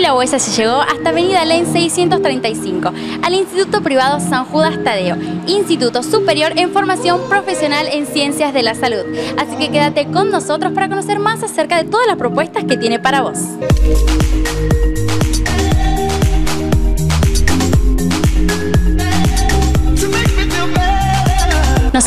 La huella se llegó hasta Avenida Len 635, al Instituto Privado San Judas Tadeo, Instituto Superior en Formación Profesional en Ciencias de la Salud. Así que quédate con nosotros para conocer más acerca de todas las propuestas que tiene para vos.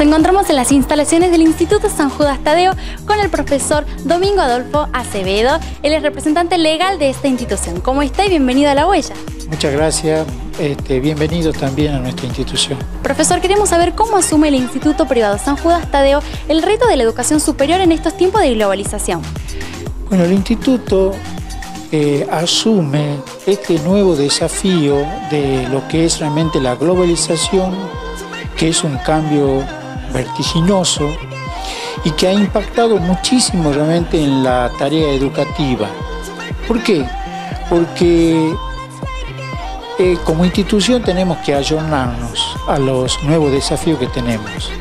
Encontramos en las instalaciones del Instituto San Judas Tadeo con el profesor Domingo Adolfo Acevedo. Él es representante legal de esta institución. ¿Cómo está y bienvenido a La Huella? Muchas gracias. Este, bienvenido también a nuestra institución. Profesor, queremos saber cómo asume el Instituto Privado San Judas Tadeo el reto de la educación superior en estos tiempos de globalización. Bueno, el instituto eh, asume este nuevo desafío de lo que es realmente la globalización, que es un cambio vertiginoso y que ha impactado muchísimo realmente en la tarea educativa. ¿Por qué? Porque eh, como institución tenemos que ayornarnos a los nuevos desafíos que tenemos,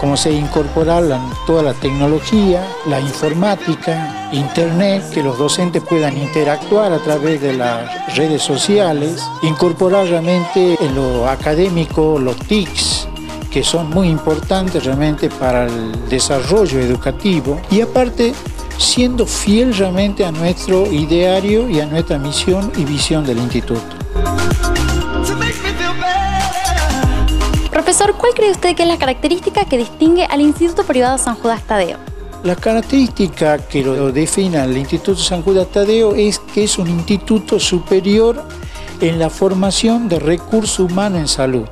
como se incorporar toda la tecnología, la informática, internet, que los docentes puedan interactuar a través de las redes sociales, incorporar realmente en lo académico los TICs, que son muy importantes realmente para el desarrollo educativo y aparte siendo fiel realmente a nuestro ideario y a nuestra misión y visión del instituto. Profesor, ¿cuál cree usted que es la característica que distingue al Instituto Privado San Judas Tadeo? La característica que lo define al Instituto San Judas Tadeo es que es un instituto superior en la formación de recursos humanos en salud.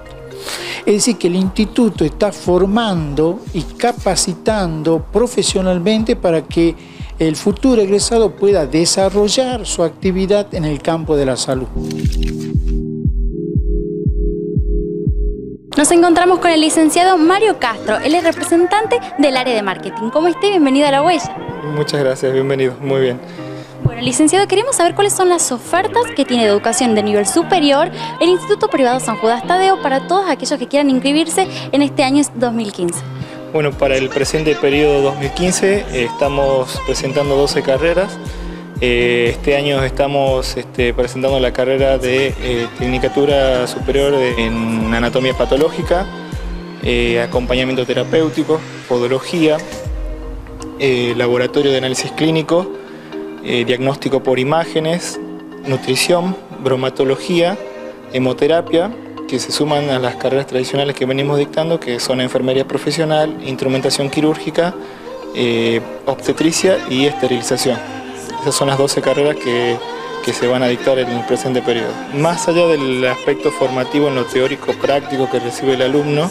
Es decir, que el instituto está formando y capacitando profesionalmente para que el futuro egresado pueda desarrollar su actividad en el campo de la salud. Nos encontramos con el licenciado Mario Castro, él es representante del área de marketing. ¿Cómo está? Bienvenido a La Huella. Muchas gracias, bienvenido, muy bien. Bueno, licenciado, queremos saber cuáles son las ofertas que tiene educación de nivel superior el Instituto Privado San Judas Tadeo para todos aquellos que quieran inscribirse en este año 2015. Bueno, para el presente periodo 2015 eh, estamos presentando 12 carreras. Eh, este año estamos este, presentando la carrera de eh, Tecnicatura Superior en Anatomía Patológica, Acompañamiento Terapéutico, Podología, Laboratorio de Análisis Clínico, eh, diagnóstico por imágenes, nutrición, bromatología, hemoterapia, que se suman a las carreras tradicionales que venimos dictando, que son enfermería profesional, instrumentación quirúrgica, eh, obstetricia y esterilización. Esas son las 12 carreras que, que se van a dictar en el presente periodo. Más allá del aspecto formativo en lo teórico práctico que recibe el alumno,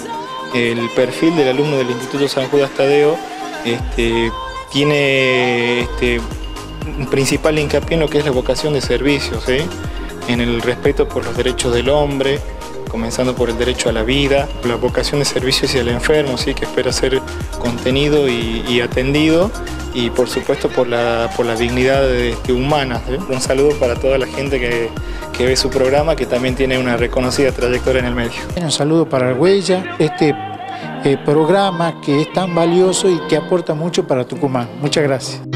el perfil del alumno del Instituto San Judas Tadeo este, tiene este, principal hincapié en lo que es la vocación de servicio, en el respeto por los derechos del hombre, comenzando por el derecho a la vida, la vocación de servicio hacia el enfermo, ¿sí? que espera ser contenido y, atendido, y por supuesto por la, por la dignidad humana. Un saludo para toda la gente que, ve su programa, que también tiene una reconocida trayectoria en el medio. Un saludo para el Huella, este eh, programa que es tan valioso y que aporta mucho para Tucumán. Muchas gracias.